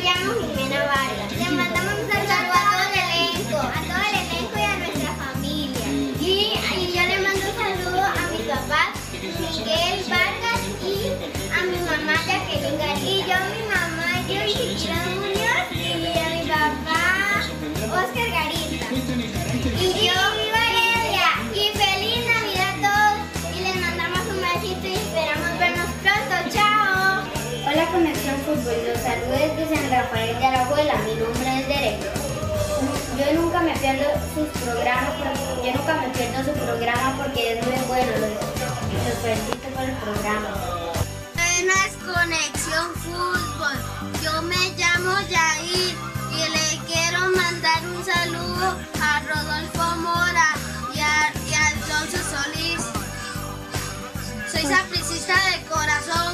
llamo Jimena Vargas. Le mandamos un saludo a todo el elenco, a todo el elenco y a nuestra familia. Y, y yo le mando un saludo a mi papá, Miguel Vargas, y a mi mamá, Jacqueline García. Y yo a mi mamá, yo y Chiquita Muñoz, y a mi papá, Oscar Garita. Y yo viva Heredia, y feliz Navidad a todos. Y les mandamos un besito y esperamos vernos pronto. ¡Chao! Hola Conexión Fútbol, los saludos desde San Rafael de Alajuela, mi nombre es Derek. Yo nunca me pierdo sus programas, yo nunca me pierdo su programa porque es muy bueno, los, los felicito por el programa. Buenas Conexión Fútbol, yo me llamo Yair y le quiero mandar un saludo a Rodolfo Mora y a, y a Alonso Solís. Soy sapricista de corazón.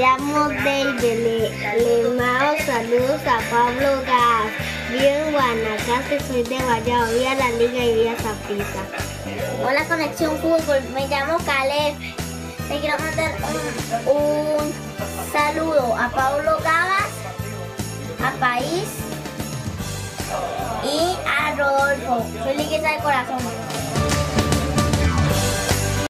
Me llamo David, le, mando saludos a Pablo Gas. Vivo en Guanacaste, soy de Guayabo, voy a la liga y voy a Zaprisa. Hola Conexión Fútbol, me llamo Caleb. Le quiero mandar un, saludo a Pablo Gavas, a País y a Rodolfo. Soy liguista de corazón.